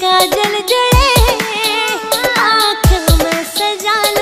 का जल जया